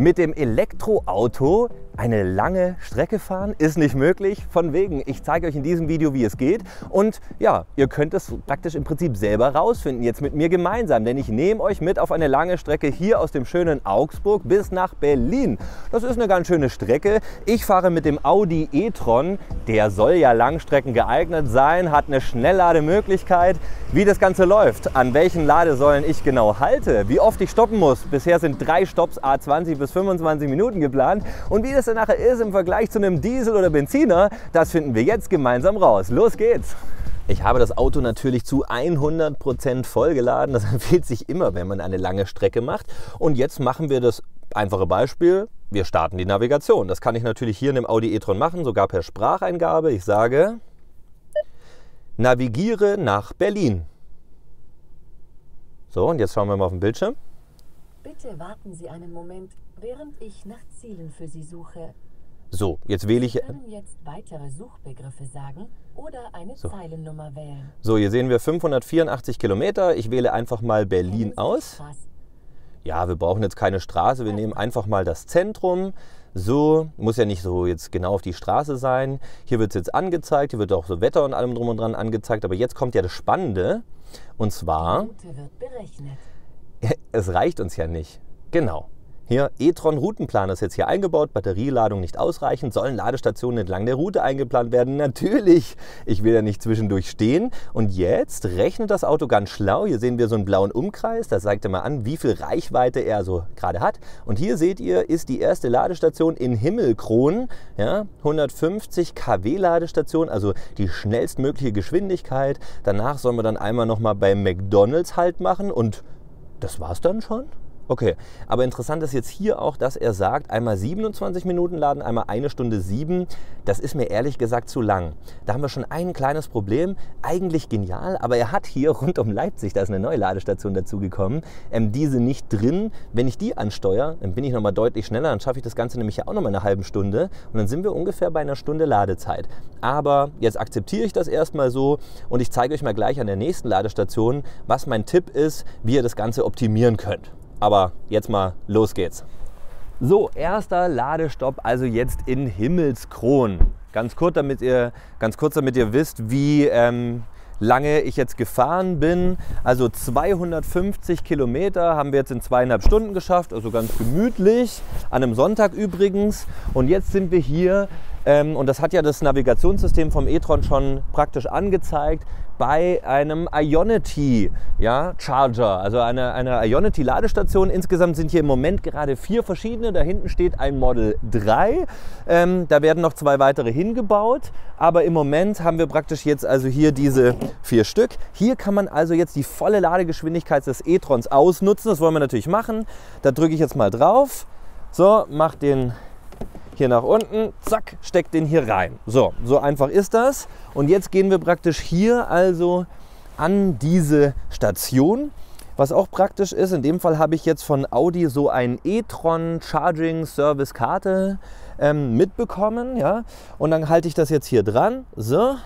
Mit dem Elektroauto eine lange Strecke fahren ist nicht möglich. Von wegen, ich zeige euch in diesem Video, wie es geht. Und ja, ihr könnt es praktisch im Prinzip selber rausfinden, jetzt mit mir gemeinsam. Denn ich nehme euch mit auf eine lange Strecke hier aus dem schönen Augsburg bis nach Berlin. Das ist eine ganz schöne Strecke. Ich fahre mit dem Audi e-tron. Der soll ja Langstrecken geeignet sein, hat eine Schnelllademöglichkeit. Wie das Ganze läuft, an welchen Ladesäulen ich genau halte, wie oft ich stoppen muss. Bisher sind drei Stops A20 bis 25 Minuten geplant. Und wie das dann nachher ist im Vergleich zu einem Diesel oder Benziner, das finden wir jetzt gemeinsam raus. Los geht's! Ich habe das Auto natürlich zu 100% vollgeladen. Das empfiehlt sich immer, wenn man eine lange Strecke macht. Und jetzt machen wir das einfache Beispiel. Wir starten die Navigation. Das kann ich natürlich hier in dem Audi e-tron machen, sogar per Spracheingabe. Ich sage, navigiere nach Berlin. So, und jetzt schauen wir mal auf den Bildschirm. Bitte warten Sie einen Moment, während ich nach Zielen für Sie suche. So, jetzt wähle ich. Sie können jetzt weitere Suchbegriffe sagen oder eine So. Zeilennummer wählen. So, hier sehen wir 584 Kilometer. Ich wähle einfach mal Berlin aus. Ja, wir brauchen jetzt keine Straße. Wir nehmen einfach mal das Zentrum. So, muss ja nicht so jetzt genau auf die Straße sein. Hier wird es jetzt angezeigt. Hier wird auch so Wetter und allem drum und dran angezeigt. Aber jetzt kommt ja das Spannende. Und zwar, es reicht uns ja nicht. Genau. Hier, e-tron Routenplaner ist jetzt hier eingebaut, Batterieladung nicht ausreichend, sollen Ladestationen entlang der Route eingeplant werden? Natürlich, ich will ja nicht zwischendurch stehen. Und jetzt rechnet das Auto ganz schlau. Hier sehen wir so einen blauen Umkreis, das zeigt er mal an, wie viel Reichweite er so gerade hat. Und hier seht ihr, ist die erste Ladestation in Himmelkron, ja, 150 kW Ladestation, also die schnellstmögliche Geschwindigkeit. Danach sollen wir dann einmal nochmal beim McDonalds Halt machen und das war's dann schon? Okay, aber interessant ist jetzt hier auch, dass er sagt, einmal 27 Minuten laden, einmal eine Stunde sieben. Das ist mir ehrlich gesagt zu lang. Da haben wir schon ein kleines Problem. Eigentlich genial, aber er hat hier rund um Leipzig, da ist eine neue Ladestation dazugekommen, ähm, diese nicht drin. Wenn ich die ansteuere, dann bin ich nochmal deutlich schneller, dann schaffe ich das Ganze nämlich ja auch nochmal eine halbe Stunde und dann sind wir ungefähr bei einer Stunde Ladezeit. Aber jetzt akzeptiere ich das erstmal so und ich zeige euch mal gleich an der nächsten Ladestation, was mein Tipp ist, wie ihr das Ganze optimieren könnt. Aber jetzt mal los geht's. So, erster Ladestopp, also jetzt in Himmelskron. Ganz kurz, damit ihr, ganz kurz, damit ihr wisst, wie ähm, lange ich jetzt gefahren bin. Also 250 Kilometer haben wir jetzt in zweieinhalb Stunden geschafft, also ganz gemütlich. An einem Sonntag übrigens. Und jetzt sind wir hier, und das hat ja das Navigationssystem vom e-tron schon praktisch angezeigt, bei einem Ionity ja, Charger, also einer eine Ionity Ladestation. Insgesamt sind hier im Moment gerade vier verschiedene. Da hinten steht ein Model 3. Ähm, da werden noch zwei weitere hingebaut. Aber im Moment haben wir praktisch jetzt also hier diese vier Stück. Hier kann man also jetzt die volle Ladegeschwindigkeit des e-trons ausnutzen. Das wollen wir natürlich machen. Da drücke ich jetzt mal drauf. So, mach den hier nach unten, zack, steckt den hier rein. So, so einfach ist das. Und jetzt gehen wir praktisch hier also an diese Station. Was auch praktisch ist, in dem Fall habe ich jetzt von Audi so ein e-tron Charging Service Karte ähm, mitbekommen. Ja? Und dann halte ich das jetzt hier dran. So,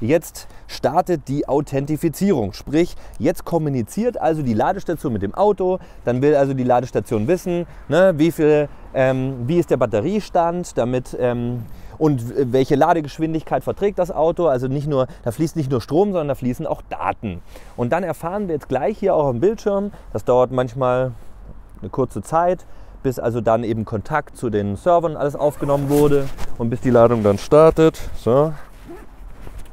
Jetzt startet die Authentifizierung, sprich jetzt kommuniziert also die Ladestation mit dem Auto, dann will also die Ladestation wissen, ne, wie, viel, ähm, wie ist der Batteriestand, damit ähm, und welche Ladegeschwindigkeit verträgt das Auto. Also nicht nur, da fließt nicht nur Strom, sondern da fließen auch Daten. Und dann erfahren wir jetzt gleich hier auch am Bildschirm, das dauert manchmal eine kurze Zeit, bis also dann eben Kontakt zu den Servern alles aufgenommen wurde und bis die Ladung dann startet. So,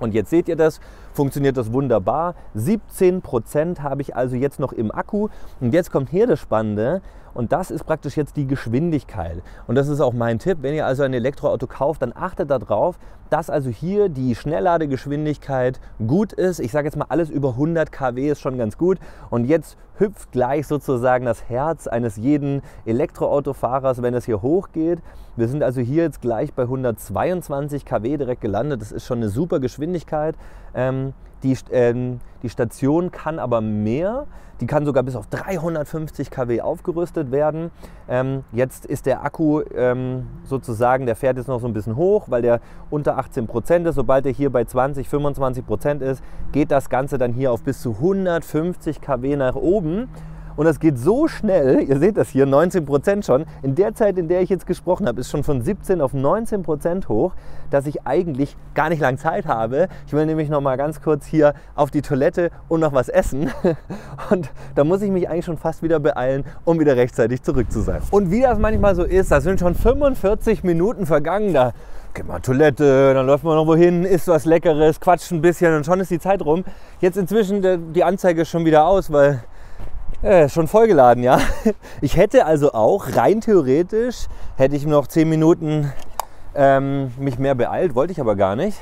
und jetzt seht ihr das, funktioniert das wunderbar. 17% habe ich also jetzt noch im Akku. Und jetzt kommt hier das Spannende. Und das ist praktisch jetzt die Geschwindigkeit. Und das ist auch mein Tipp. Wenn ihr also ein Elektroauto kauft, dann achtet darauf, dass also hier die Schnellladegeschwindigkeit gut ist. Ich sage jetzt mal, alles über 100 kW ist schon ganz gut. Und jetzt hüpft gleich sozusagen das Herz eines jeden Elektroautofahrers, wenn es hier hochgeht. Wir sind also hier jetzt gleich bei 122 kW direkt gelandet. Das ist schon eine super Geschwindigkeit. Ähm, die, ähm, die Station kann aber mehr. Die kann sogar bis auf 350 kW aufgerüstet werden. Ähm, jetzt ist der Akku ähm, sozusagen, der fährt jetzt noch so ein bisschen hoch, weil der unter 18 Prozent ist. Sobald er hier bei 20, 25 Prozent ist, geht das Ganze dann hier auf bis zu 150 kW nach oben. Und das geht so schnell, ihr seht das hier, 19 Prozent schon. In der Zeit, in der ich jetzt gesprochen habe, ist schon von 17 auf 19 Prozent hoch, dass ich eigentlich gar nicht lange Zeit habe. Ich will nämlich noch mal ganz kurz hier auf die Toilette und noch was essen. Und da muss ich mich eigentlich schon fast wieder beeilen, um wieder rechtzeitig zurück zu sein. Und wie das manchmal so ist, da sind schon 45 Minuten vergangen. Da geht mal Toilette, dann läuft man noch wohin, isst was Leckeres, quatscht ein bisschen und schon ist die Zeit rum. Jetzt inzwischen, die Anzeige ist schon wieder aus, weil äh, schon vollgeladen, ja. Ich hätte also auch rein theoretisch, hätte ich noch 10 Minuten ähm, mich mehr beeilt, wollte ich aber gar nicht.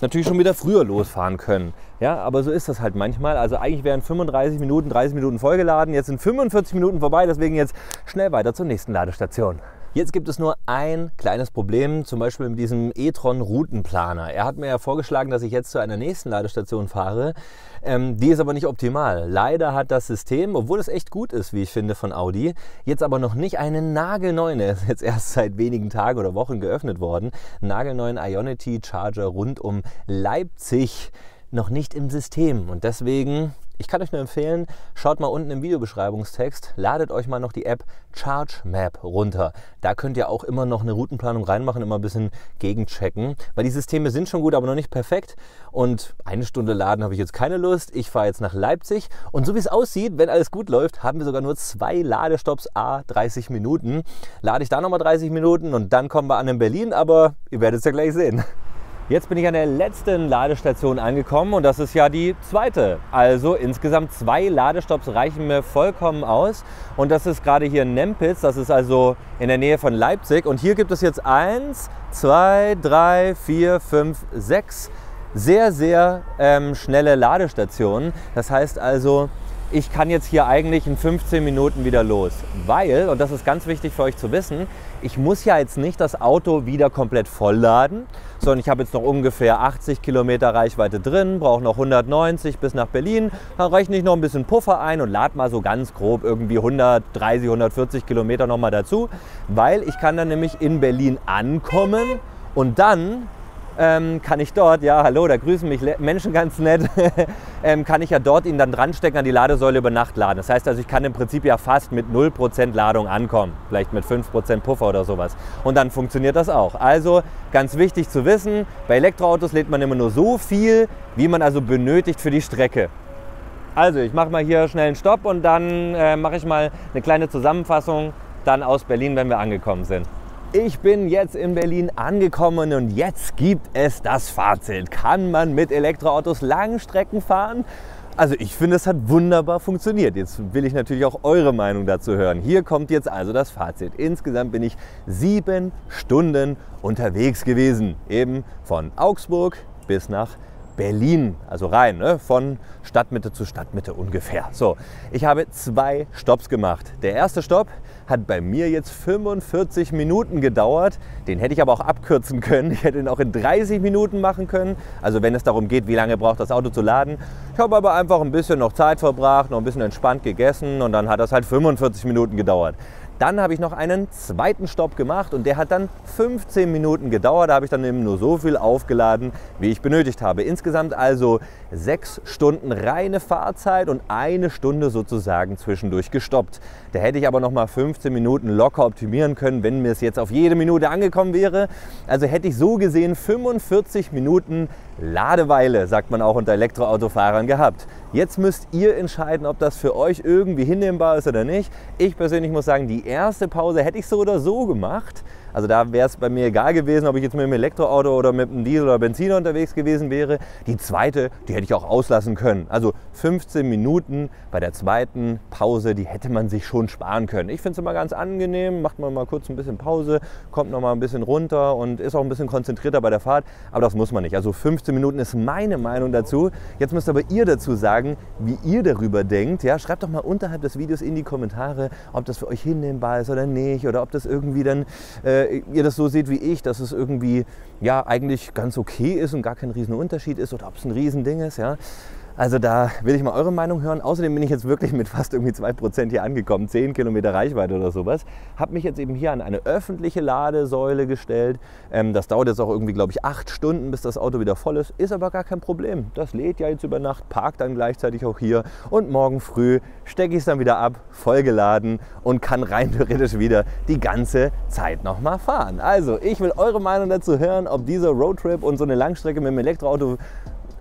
Natürlich schon wieder früher losfahren können. Ja, aber so ist das halt manchmal. Also eigentlich wären 35 Minuten, 30 Minuten vollgeladen. Jetzt sind 45 Minuten vorbei, deswegen jetzt schnell weiter zur nächsten Ladestation. Jetzt gibt es nur ein kleines Problem, zum Beispiel mit diesem e-tron Routenplaner. Er hat mir ja vorgeschlagen, dass ich jetzt zu einer nächsten Ladestation fahre. Ähm, die ist aber nicht optimal. Leider hat das System, obwohl es echt gut ist, wie ich finde, von Audi, jetzt aber noch nicht einen nagelneuen, er ist jetzt erst seit wenigen Tagen oder Wochen geöffnet worden, nagelneuen Ionity Charger rund um Leipzig noch nicht im System. Und deswegen ich kann euch nur empfehlen, schaut mal unten im Videobeschreibungstext, ladet euch mal noch die App Charge Map runter. Da könnt ihr auch immer noch eine Routenplanung reinmachen, immer ein bisschen gegenchecken, weil die Systeme sind schon gut, aber noch nicht perfekt. Und eine Stunde laden habe ich jetzt keine Lust. Ich fahre jetzt nach Leipzig und so wie es aussieht, wenn alles gut läuft, haben wir sogar nur zwei Ladestops a 30 Minuten. Lade ich da nochmal 30 Minuten und dann kommen wir an in Berlin, aber ihr werdet es ja gleich sehen. Jetzt bin ich an der letzten Ladestation angekommen und das ist ja die zweite. Also insgesamt zwei Ladestops reichen mir vollkommen aus. Und das ist gerade hier in Nempitz, das ist also in der Nähe von Leipzig. Und hier gibt es jetzt eins, zwei, drei, vier, fünf, sechs sehr, sehr ähm, schnelle Ladestationen. Das heißt also, ich kann jetzt hier eigentlich in 15 Minuten wieder los. Weil, und das ist ganz wichtig für euch zu wissen, ich muss ja jetzt nicht das Auto wieder komplett vollladen, sondern ich habe jetzt noch ungefähr 80 Kilometer Reichweite drin, brauche noch 190 bis nach Berlin. Dann rechne ich noch ein bisschen Puffer ein und lade mal so ganz grob irgendwie 130, 140 Kilometer nochmal dazu, weil ich kann dann nämlich in Berlin ankommen und dann ähm, kann ich dort, ja hallo, da grüßen mich Menschen ganz nett, ähm, kann ich ja dort ihn dann dran stecken an die Ladesäule über Nacht laden. Das heißt also, ich kann im Prinzip ja fast mit 0% Ladung ankommen, vielleicht mit 5% Puffer oder sowas. Und dann funktioniert das auch. Also ganz wichtig zu wissen, bei Elektroautos lädt man immer nur so viel, wie man also benötigt für die Strecke. Also ich mache mal hier schnell einen Stopp und dann äh, mache ich mal eine kleine Zusammenfassung dann aus Berlin, wenn wir angekommen sind. Ich bin jetzt in Berlin angekommen und jetzt gibt es das Fazit. Kann man mit Elektroautos Langstrecken fahren? Also ich finde, es hat wunderbar funktioniert. Jetzt will ich natürlich auch eure Meinung dazu hören. Hier kommt jetzt also das Fazit. Insgesamt bin ich sieben Stunden unterwegs gewesen. Eben von Augsburg bis nach Berlin, also rein, ne? von Stadtmitte zu Stadtmitte ungefähr. So, ich habe zwei Stops gemacht. Der erste Stopp hat bei mir jetzt 45 Minuten gedauert. Den hätte ich aber auch abkürzen können. Ich hätte ihn auch in 30 Minuten machen können. Also wenn es darum geht, wie lange braucht das Auto zu laden. Ich habe aber einfach ein bisschen noch Zeit verbracht, noch ein bisschen entspannt gegessen und dann hat das halt 45 Minuten gedauert. Dann habe ich noch einen zweiten Stopp gemacht und der hat dann 15 Minuten gedauert. Da habe ich dann eben nur so viel aufgeladen, wie ich benötigt habe. Insgesamt also sechs Stunden reine Fahrzeit und eine Stunde sozusagen zwischendurch gestoppt. Da hätte ich aber noch mal 15 Minuten locker optimieren können, wenn mir es jetzt auf jede Minute angekommen wäre. Also hätte ich so gesehen 45 Minuten Ladeweile, sagt man auch unter Elektroautofahrern, gehabt. Jetzt müsst ihr entscheiden, ob das für euch irgendwie hinnehmbar ist oder nicht. Ich persönlich muss sagen, die erste Pause hätte ich so oder so gemacht. Also da wäre es bei mir egal gewesen, ob ich jetzt mit einem Elektroauto oder mit einem Diesel oder Benziner unterwegs gewesen wäre. Die zweite, die hätte ich auch auslassen können. Also 15 Minuten bei der zweiten Pause, die hätte man sich schon sparen können. Ich finde es immer ganz angenehm, macht man mal kurz ein bisschen Pause, kommt noch mal ein bisschen runter und ist auch ein bisschen konzentrierter bei der Fahrt. Aber das muss man nicht. Also 15 Minuten ist meine Meinung dazu. Jetzt müsst aber ihr dazu sagen, wie ihr darüber denkt. Ja, schreibt doch mal unterhalb des Videos in die Kommentare, ob das für euch hinnehmbar ist oder nicht oder ob das irgendwie dann äh, äh, ihr das so seht wie ich, dass es irgendwie ja eigentlich ganz okay ist und gar kein Riesenunterschied ist oder ob es ein Riesending ist. Ja. Also da will ich mal eure Meinung hören. Außerdem bin ich jetzt wirklich mit fast irgendwie 2% hier angekommen, 10 Kilometer Reichweite oder sowas. Habe mich jetzt eben hier an eine öffentliche Ladesäule gestellt. Ähm, das dauert jetzt auch irgendwie, glaube ich, acht Stunden, bis das Auto wieder voll ist. Ist aber gar kein Problem. Das lädt ja jetzt über Nacht, parkt dann gleichzeitig auch hier. Und morgen früh stecke ich es dann wieder ab, vollgeladen und kann rein theoretisch wieder die ganze Zeit nochmal fahren. Also ich will eure Meinung dazu hören, ob dieser Roadtrip und so eine Langstrecke mit dem Elektroauto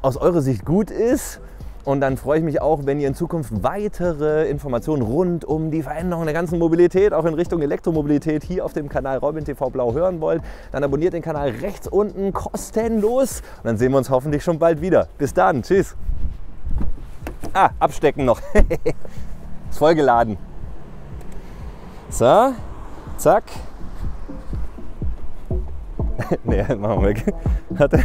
aus eurer Sicht gut ist. Und dann freue ich mich auch, wenn ihr in Zukunft weitere Informationen rund um die Veränderung der ganzen Mobilität, auch in Richtung Elektromobilität, hier auf dem Kanal Robin TV Blau hören wollt. Dann abonniert den Kanal rechts unten kostenlos. Und dann sehen wir uns hoffentlich schon bald wieder. Bis dann. Tschüss. Ah, abstecken noch. Ist vollgeladen. So, zack. ne, machen wir weg. Warte.